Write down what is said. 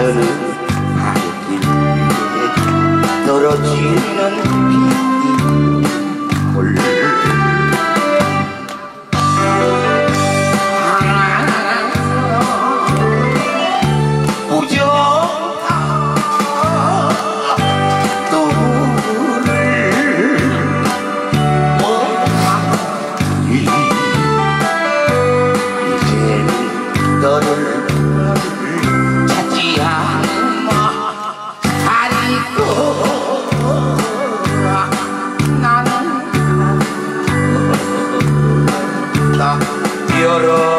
하늘은 하늘길 그 위에 떨어지는 비. lloró.